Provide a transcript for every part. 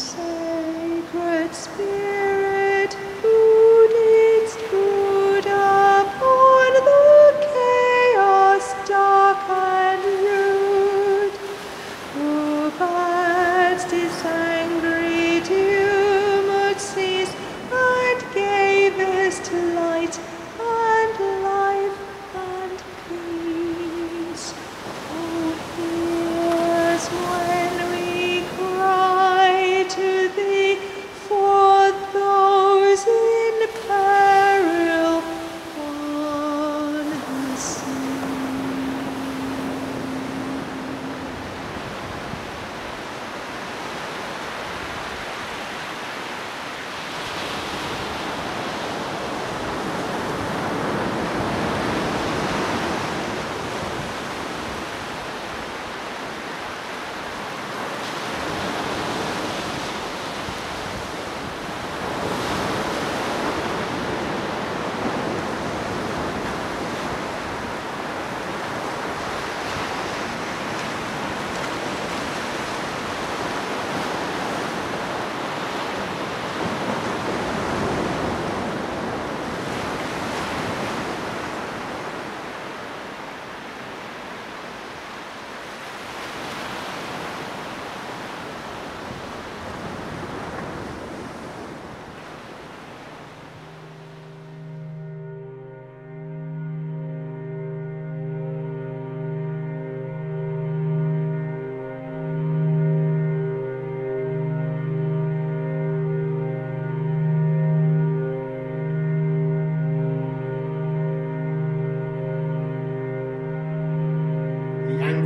sacred spirit.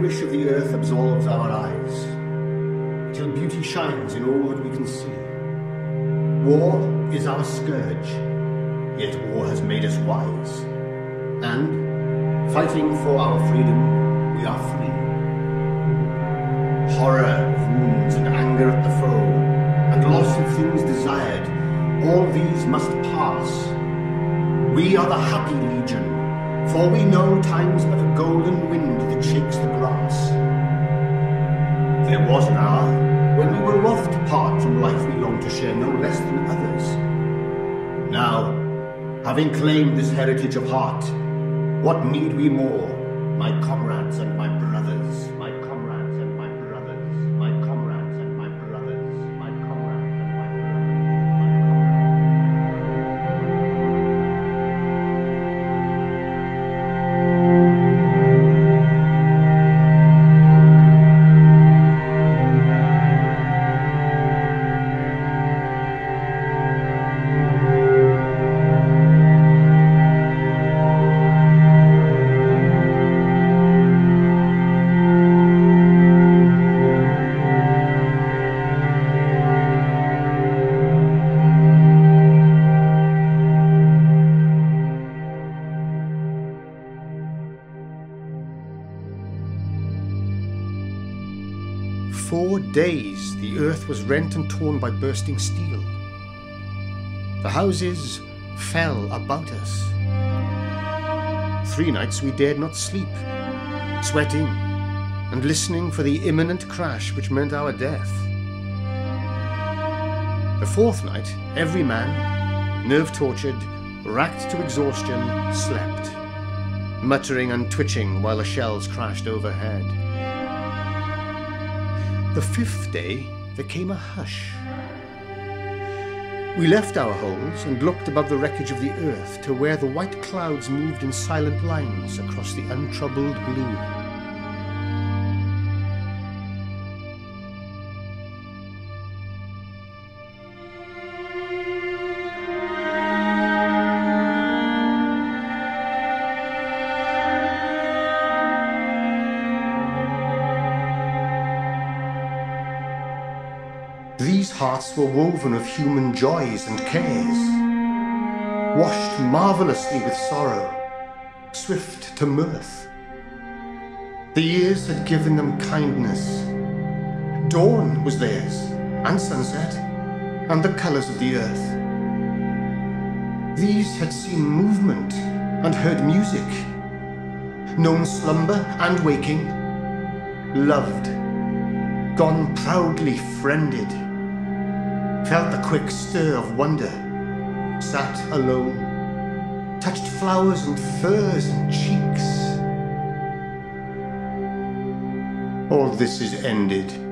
Anguish of the earth absorbs our eyes, till beauty shines in all that we can see. War is our scourge, yet war has made us wise, and, fighting for our freedom, we are free. Horror of wounds and anger at the foe, and loss of things desired, all these must pass. We are the happy legion, for we know time's but a golden wind that shakes the grass. There was an hour when we were loth to part from life we longed to share no less than others. Now, having claimed this heritage of heart, what need we more, my comrades and my brothers, days the earth was rent and torn by bursting steel. The houses fell about us. Three nights we dared not sleep, sweating and listening for the imminent crash which meant our death. The fourth night, every man, nerve tortured, racked to exhaustion, slept, muttering and twitching while the shells crashed overhead. The fifth day, there came a hush. We left our holes and looked above the wreckage of the earth to where the white clouds moved in silent lines across the untroubled blue. These hearts were woven of human joys and cares, washed marvellously with sorrow, swift to mirth. The years had given them kindness. Dawn was theirs, and sunset, and the colours of the earth. These had seen movement and heard music, known slumber and waking, loved, gone proudly friended felt the quick stir of wonder, sat alone, touched flowers and furs and cheeks. All this is ended.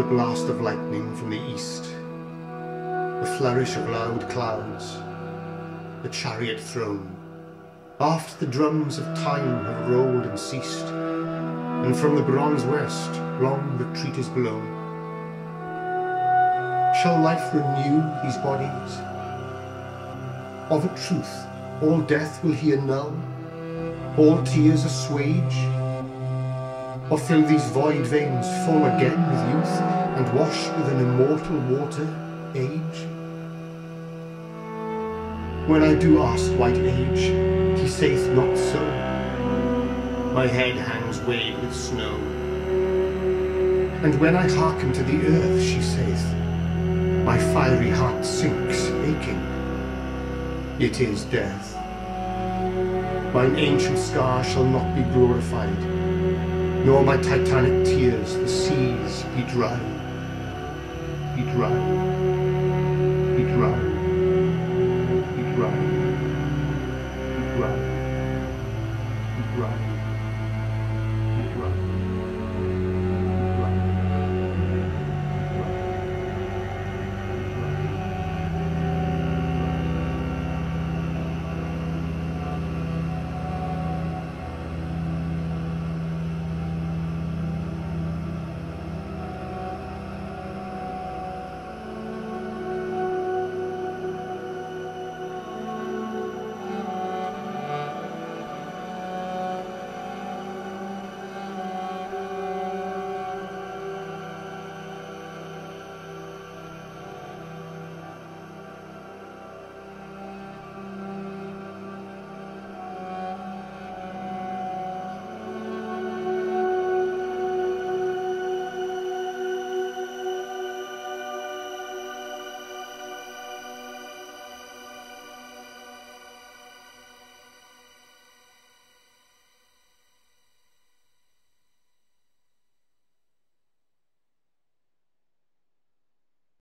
The blast of lightning from the east, the flourish of loud clouds, the chariot throne, after the drums of time have rolled and ceased, and from the bronze west long retreat is blown, shall life renew these bodies? Of a truth, all death will he annul, all tears assuage, or fill these void veins full again with youth, and wash with an immortal water age? When I do ask white age, he saith not so. My head hangs weighed with snow. And when I hearken to the earth, she saith, my fiery heart sinks aching. It is death. Mine ancient scar shall not be glorified, nor my titanic tears the seas be dry, be dry, be dry.